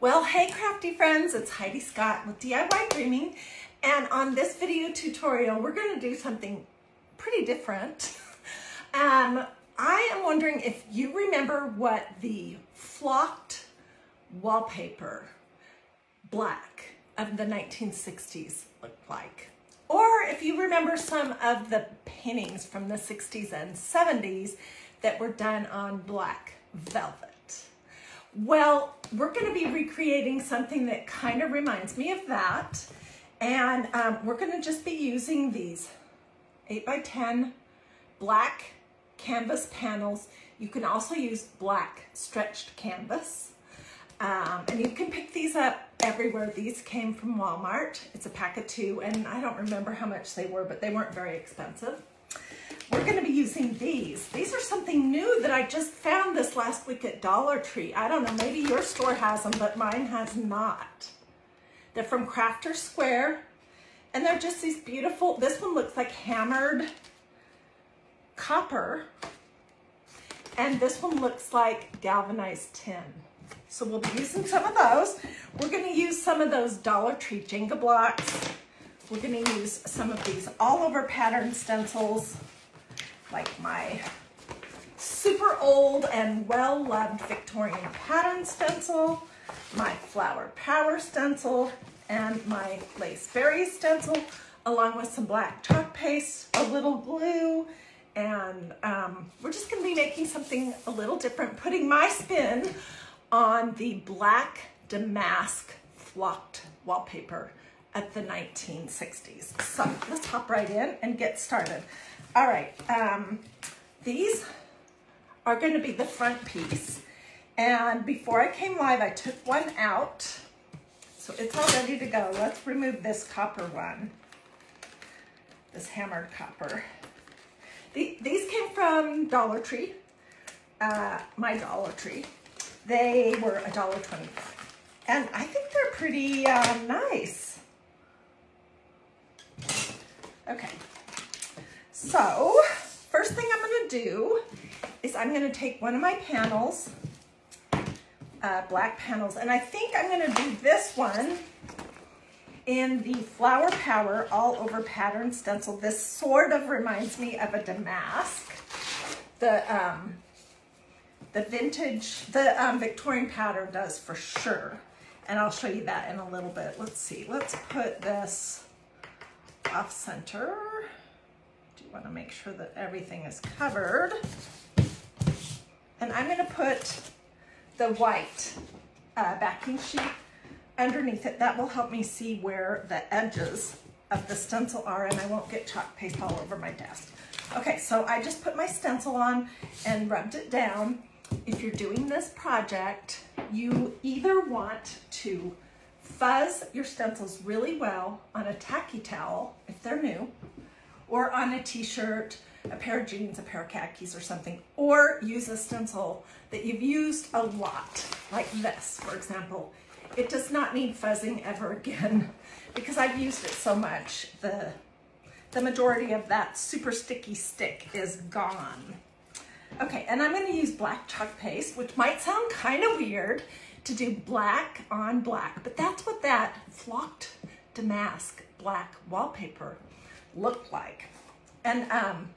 Well, hey crafty friends, it's Hiedi Scott with DIY Dreaming. And on this video tutorial, we're gonna do something pretty different. Um, I am wondering if you remember what the flocked wallpaper black of the 1960s looked like. Or if you remember some of the paintings from the 60s and 70s that were done on black velvet. Well, we're gonna be recreating something that kind of reminds me of that. And um, we're gonna just be using these 8 by 10 black canvas panels. You can also use black stretched canvas. Um, and you can pick these up everywhere. These came from Walmart. It's a pack of two, and I don't remember how much they were, but they weren't very expensive. We're gonna be using these. These are something new that I just found this last week at Dollar Tree. I don't know, maybe your store has them, but mine has not. They're from Crafter Square, and they're just these beautiful, this one looks like hammered copper, and this one looks like galvanized tin. So we'll be using some of those. We're gonna use some of those Dollar Tree Jenga blocks. We're gonna use some of these all over pattern stencils, like my super old and well-loved Victorian pattern stencil, my flower power stencil, and my lace berries stencil, along with some black chalk paste, a little glue, and um, we're just gonna be making something a little different, putting my spin on the black damask flocked wallpaper at the 1960s. So let's hop right in and get started. All right, um, these are gonna be the front piece. And before I came live, I took one out. So it's all ready to go. Let's remove this copper one, this hammered copper. The, these came from Dollar Tree, uh, my Dollar Tree. They were a dollar twenty-five. And I think they're pretty um, nice. Okay, so first thing I'm gonna do is I'm gonna take one of my panels, uh, black panels, and I think I'm gonna do this one in the Flower Power All Over Pattern Stencil. This sort of reminds me of a damask. The, um, the vintage, the um, Victorian pattern does for sure. And I'll show you that in a little bit. Let's see, let's put this off center. You wanna make sure that everything is covered? And I'm gonna put the white uh, backing sheet underneath it. That will help me see where the edges of the stencil are and I won't get chalk paste all over my desk. Okay, so I just put my stencil on and rubbed it down. If you're doing this project, you either want to fuzz your stencils really well on a tacky towel, if they're new, or on a t-shirt, a pair of jeans, a pair of khakis or something, or use a stencil that you've used a lot, like this, for example. It does not need fuzzing ever again because I've used it so much. The, the majority of that super sticky stick is gone. Okay, and I'm gonna use black chalk paste, which might sound kind of weird to do black on black, but that's what that flocked damask black wallpaper looked like. And um,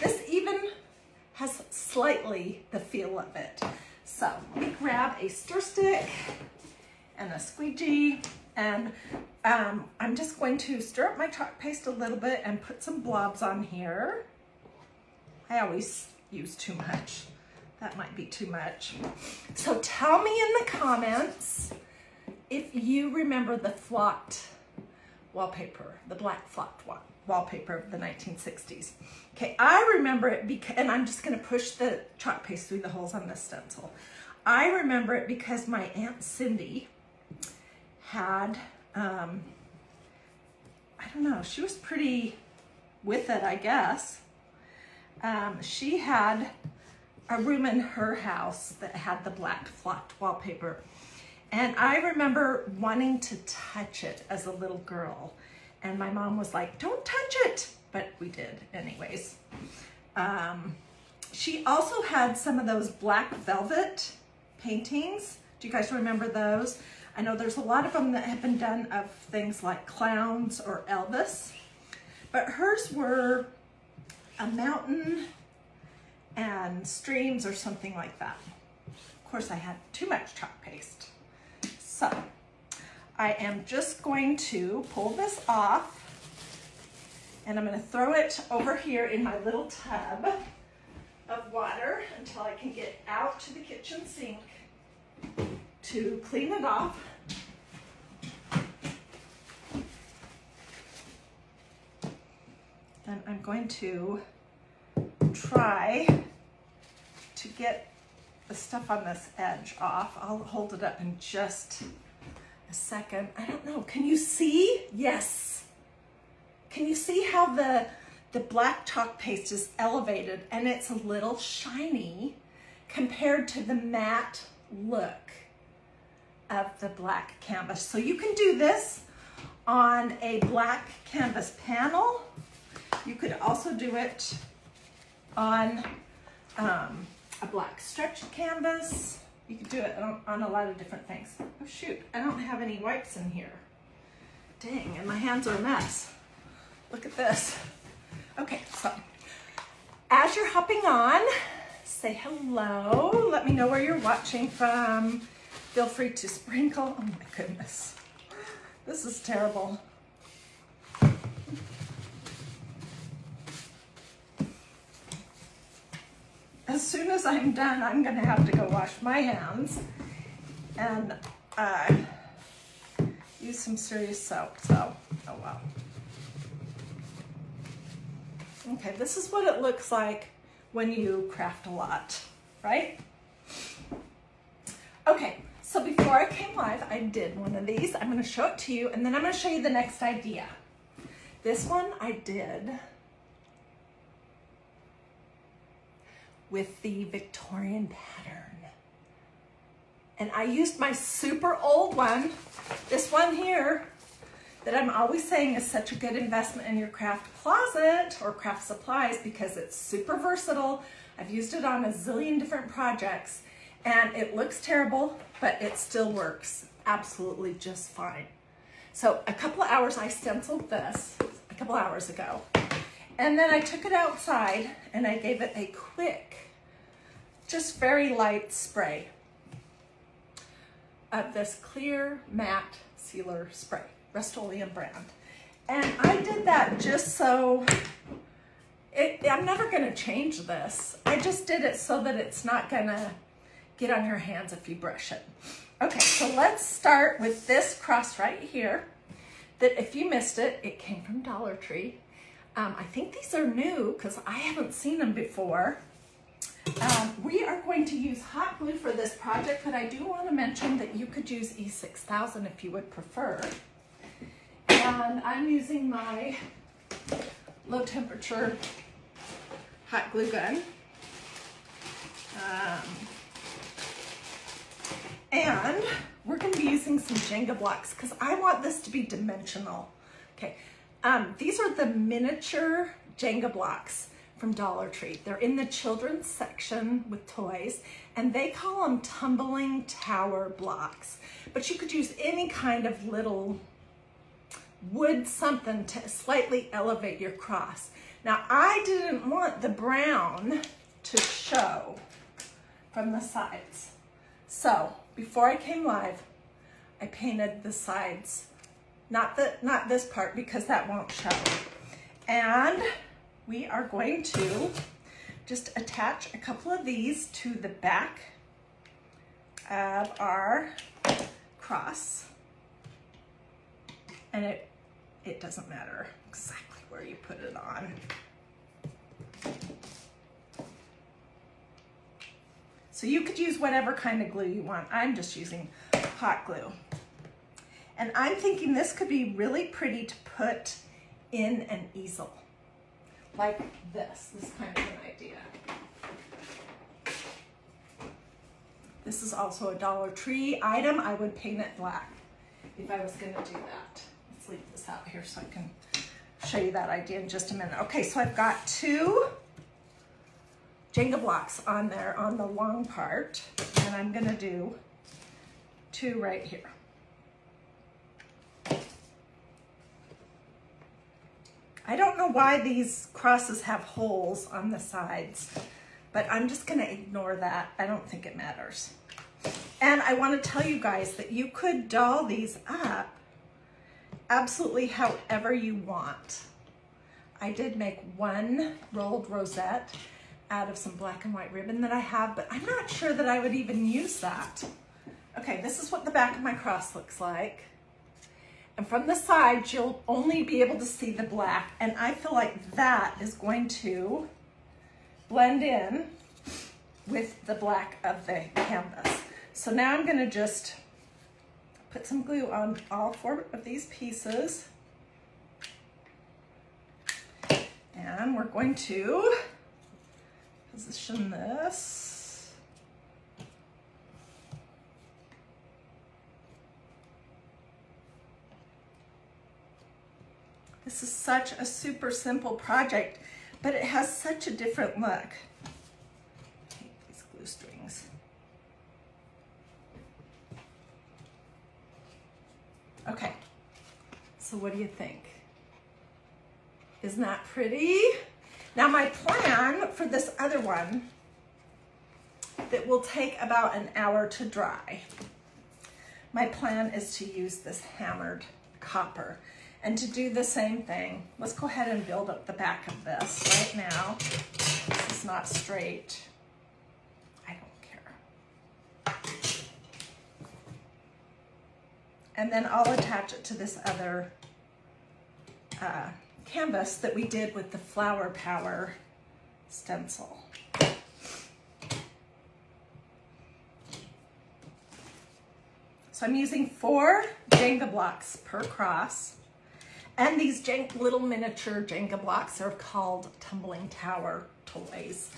this even has slightly the feel of it. So we grab a stir stick and a squeegee and um, I'm just going to stir up my chalk paste a little bit and put some blobs on here. I always use too much. That might be too much. So tell me in the comments if you remember the flocked wallpaper, the black flocked wallpaper of the 1960s. Okay, I remember it because, and I'm just gonna push the chalk paste through the holes on this stencil. I remember it because my Aunt Cindy had, um, I don't know, she was pretty with it, I guess. Um, she had a room in her house that had the black flocked wallpaper. And I remember wanting to touch it as a little girl. And my mom was like, don't touch it. But we did anyways. Um, she also had some of those black velvet paintings. Do you guys remember those? I know there's a lot of them that have been done of things like clowns or Elvis, but hers were a mountain and streams or something like that. Of course, I had too much chalk paste. So I am just going to pull this off and I'm gonna throw it over here in my little tub of water until I can get out to the kitchen sink to clean it off. Then I'm going to try to get the stuff on this edge off. I'll hold it up and just a second. I don't know, can you see? Yes. Can you see how the, the black chalk paste is elevated and it's a little shiny compared to the matte look of the black canvas. So you can do this on a black canvas panel. You could also do it on um, a black stretch canvas. You could do it on, on, a lot of different things. Oh shoot, I don't have any wipes in here. Dang, and my hands are a mess. Look at this. Okay, so as you're hopping on, say hello. Let me know where you're watching from. Feel free to sprinkle. Oh my goodness. This is terrible. As soon as I'm done, I'm gonna have to go wash my hands and uh, use some serious soap, so, oh well. Okay, this is what it looks like when you craft a lot, right? Okay, so before I came live, I did one of these. I'm gonna show it to you, and then I'm gonna show you the next idea. This one I did with the Victorian pattern. And I used my super old one, this one here, that I'm always saying is such a good investment in your craft closet or craft supplies because it's super versatile. I've used it on a zillion different projects and it looks terrible, but it still works absolutely just fine. So a couple of hours, I stenciled this a couple hours ago. And then I took it outside and I gave it a quick just very light spray of this clear matte sealer spray, Rust-Oleum brand. And I did that just so, it, I'm never gonna change this. I just did it so that it's not gonna get on your hands if you brush it. Okay, so let's start with this cross right here that if you missed it, it came from Dollar Tree. Um, I think these are new because I haven't seen them before. Um, we are going to use hot glue for this project, but I do want to mention that you could use E6000 if you would prefer. And I'm using my low temperature hot glue gun. Um, and we're going to be using some Jenga blocks because I want this to be dimensional. Okay, um, these are the miniature Jenga blocks from Dollar Tree. They're in the children's section with toys and they call them tumbling tower blocks. But you could use any kind of little wood something to slightly elevate your cross. Now I didn't want the brown to show from the sides. So before I came live, I painted the sides, not, the, not this part because that won't show. And we are going to just attach a couple of these to the back of our cross. And it, it doesn't matter exactly where you put it on. So you could use whatever kind of glue you want. I'm just using hot glue. And I'm thinking this could be really pretty to put in an easel like this, this kind of an idea. This is also a Dollar Tree item. I would paint it black if I was gonna do that. Let's leave this out here so I can show you that idea in just a minute. Okay, so I've got two Jenga blocks on there on the long part, and I'm gonna do two right here. I don't know why these crosses have holes on the sides, but I'm just gonna ignore that. I don't think it matters. And I wanna tell you guys that you could doll these up absolutely however you want. I did make one rolled rosette out of some black and white ribbon that I have, but I'm not sure that I would even use that. Okay, this is what the back of my cross looks like. And from the side, you'll only be able to see the black. And I feel like that is going to blend in with the black of the canvas. So now I'm gonna just put some glue on all four of these pieces. And we're going to position this. This is such a super simple project, but it has such a different look. Take these glue strings. Okay, so what do you think? Isn't that pretty? Now my plan for this other one that will take about an hour to dry, my plan is to use this hammered copper. And to do the same thing, let's go ahead and build up the back of this right now. This is not straight. I don't care. And then I'll attach it to this other uh, canvas that we did with the Flower Power stencil. So I'm using four Jenga blocks per cross. And these little miniature Jenga blocks are called Tumbling Tower toys.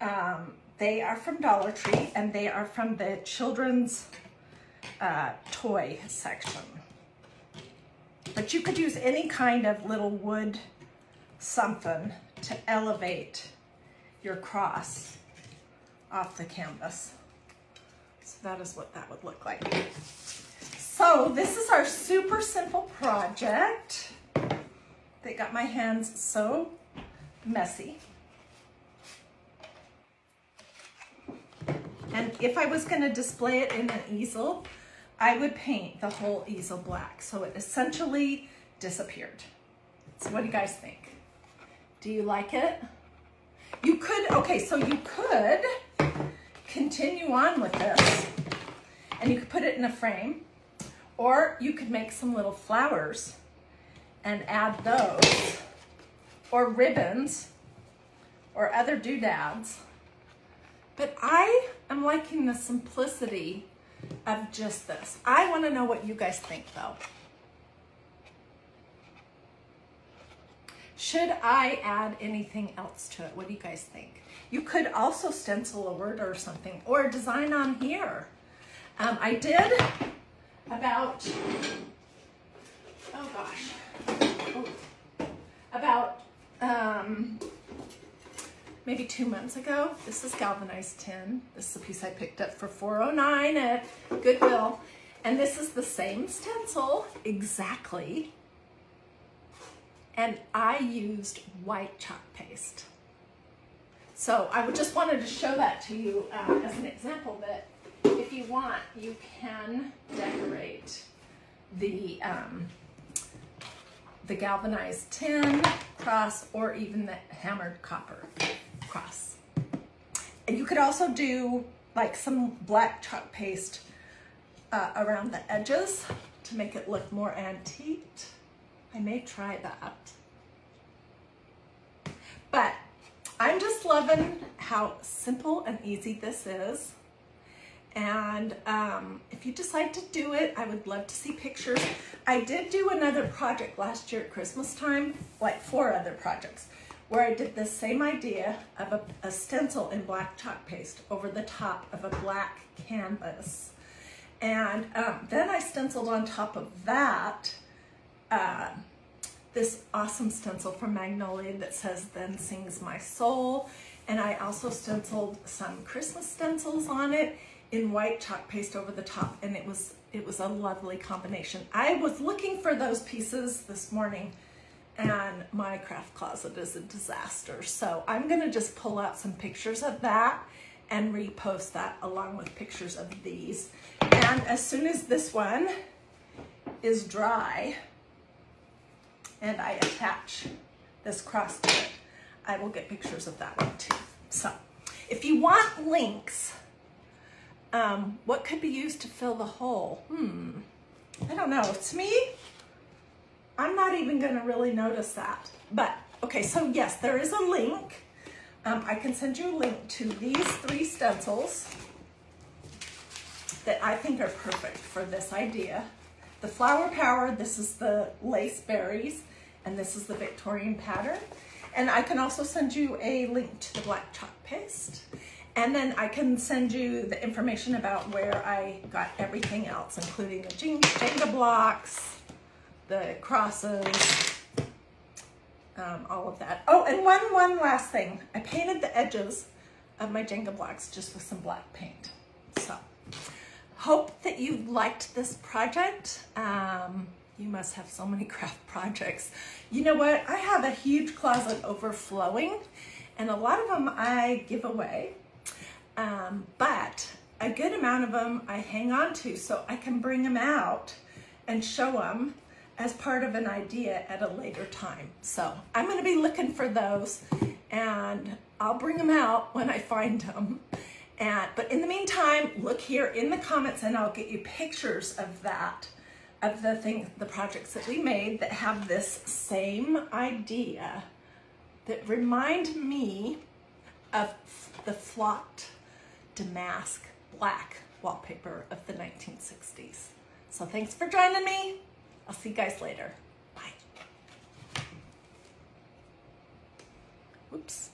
Um, they are from Dollar Tree and they are from the children's uh, toy section. But you could use any kind of little wood something to elevate your cross off the canvas. So that is what that would look like. So this is our super simple project that got my hands so messy. And if I was gonna display it in an easel, I would paint the whole easel black. So it essentially disappeared. So what do you guys think? Do you like it? You could, okay, so you could continue on with this and you could put it in a frame or you could make some little flowers and add those or ribbons or other doodads. But I am liking the simplicity of just this. I wanna know what you guys think though. Should I add anything else to it? What do you guys think? You could also stencil a word or something or design on here. Um, I did about, oh gosh, about um, maybe two months ago. This is galvanized tin. This is a piece I picked up for 409 at Goodwill. And this is the same stencil exactly. And I used white chalk paste. So I just wanted to show that to you uh, as an example that if you want, you can decorate the um, the galvanized tin cross or even the hammered copper cross. And you could also do like some black chalk paste uh, around the edges to make it look more antique. I may try that. But I'm just loving how simple and easy this is. And um, if you decide to do it, I would love to see pictures. I did do another project last year at Christmas time, like four other projects where I did the same idea of a, a, stencil in black chalk paste over the top of a black canvas. And um, then I stenciled on top of that uh, this awesome stencil from Magnolia that says, then sings my soul. And I also stenciled some Christmas stencils on it in white chalk paste over the top. And it was, it was a lovely combination. I was looking for those pieces this morning and my craft closet is a disaster. So I'm gonna just pull out some pictures of that and repost that along with pictures of these. And as soon as this one is dry and I attach this cross to it, I will get pictures of that one too. So if you want links, um, what could be used to fill the hole? Hmm, I don't know. To me, I'm not even gonna really notice that. But, okay, so yes, there is a link. Um, I can send you a link to these three stencils that I think are perfect for this idea. The Flower Power, this is the lace berries, and this is the Victorian pattern. And I can also send you a link to the black chalk paste. And then I can send you the information about where I got everything else, including the Jenga blocks, the crosses, um, all of that. Oh, and one, one last thing. I painted the edges of my Jenga blocks just with some black paint. So, hope that you liked this project. Um, you must have so many craft projects. You know what? I have a huge closet overflowing and a lot of them I give away. Um, but a good amount of them I hang on to so I can bring them out and show them as part of an idea at a later time. So I'm gonna be looking for those and I'll bring them out when I find them. And, but in the meantime, look here in the comments and I'll get you pictures of that, of the thing, the projects that we made that have this same idea that remind me of the flocked damask black wallpaper of the 1960s. So thanks for joining me. I'll see you guys later. Bye. Oops.